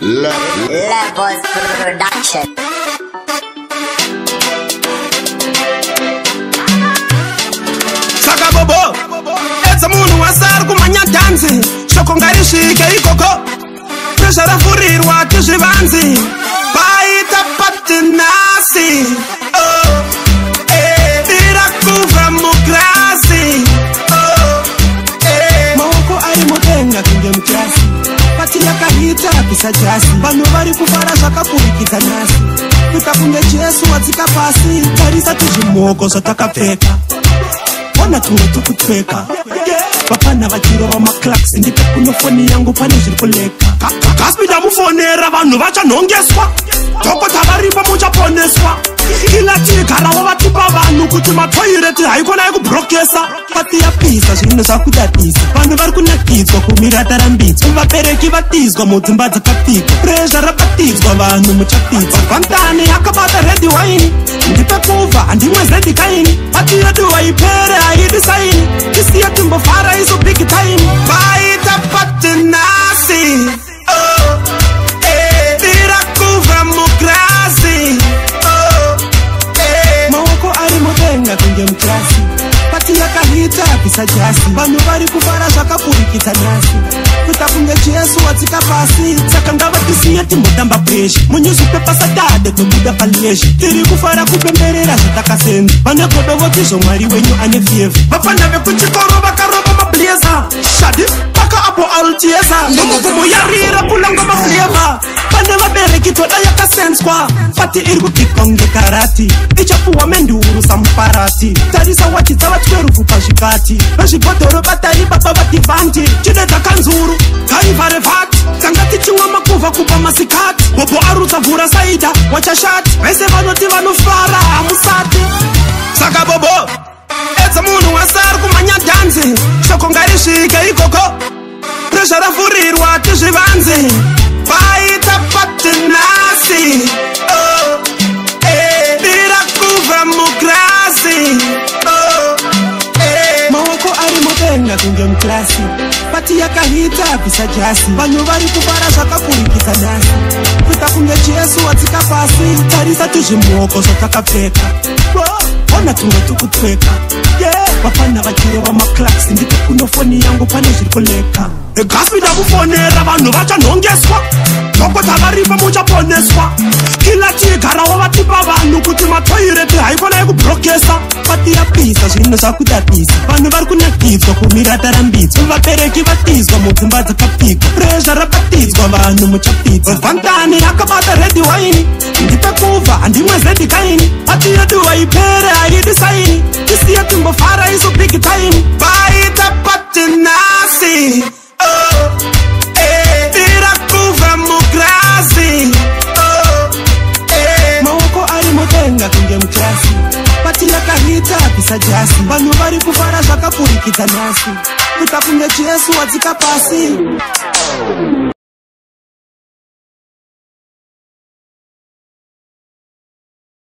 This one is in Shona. Le Levels Production. Sakabobo, etsa munhu wasari kumanya dance, shoko ngari swike ikoko. Pressure furirwa tshivanzi. Bayita patinasi. kuita jasi vanhu vari kufara zvakakurikidza nhasi kuita kunge jesu watsika pasi tarisa tuzvimoko zvatakapfeka vona tunge tukutsveka vapana vachiro vamaclas ndipe kuno foni yangu pane zviri kuleka kaspida mufonera vanhu vachanhongeswa dokot varipa muchaponeswa ina tigara wa vatupa vanhu kuti matoireti haikona yekubhurokesa vatiyapisa zvinhu zvakudatisa vanhu vari kunakidzwa kumiratarambidzwa vabereki vatizwa mudzimba dzakapfigwa preza rabatidzwa vanhu muchapidza vantani yakabata redi waini ndipekubva handimwe zedi kaini atiyoti waipere haidi saini isiyo tumbofara isobigi taini vaita patinai kuvakisa jasi vanhu vari kufara zvakaburikita nhasi kuta kunge jesu watsika pasi saka ngavatisiye timbotamba kuezhi munyuzipepa satade kwebuda palezhi tiri kufara kupemberera zvatakasenda vane godo votizvo mwari wenyu ane fievhu vapana vekuchikoro vakarova mablieza shadi paka apo altieza nomubvumo yarira kulangwa mablieva pane vabereki toda yakase kuenzwa fati iri kutikonge karati ichapuwa menduru samuparati tarisa wachidza vatwerufu pazvikati vezvibhodhoro batari baba vativandi chinoedza kanzuru kaivharevhati kanga tichimwa makuva kubva masikati bobo arutsa mvura saida wachashati vese vanoti vanofara hamusati saka bobo edza munhu wese ari kumhanya dhanzi shoko ngarisvike ikoko rezvarafurirwa tizvivanzi klasi pati yakahita bvisa jasi vanhu vari kufara zvakakurikisa nhasi kuita kunge jesu watsika pasi tarisa tuzvimuoko zvatakapfeka ona tumwe tukutweka ye vafana vachireva maklasi ndipo kuno foni yangu pane zviri kuleka gapina kufonera vanhu vachanhongeswa nokotavaripo muchaponeswa kila tiigarawo vatipa vanhu kuti matoireti haio kuchokesa kwatiyapisa zvinhu zvakudatisa vanhu vari kunakidzwa kumira tarambidzwa vabereki vatizwa mupfumba dzakapfigwa preza rabatidzwa vanhu muchapidza vantani akabata redi waini ndipekubva handimwe zedikaini atiyedu waipere haidi saini tisiye timbofara isopiki taini kutsakisa jasi vanhu vari kufara zvakapurikidza nhasi kuta kunge jesu wadzika pasi oh.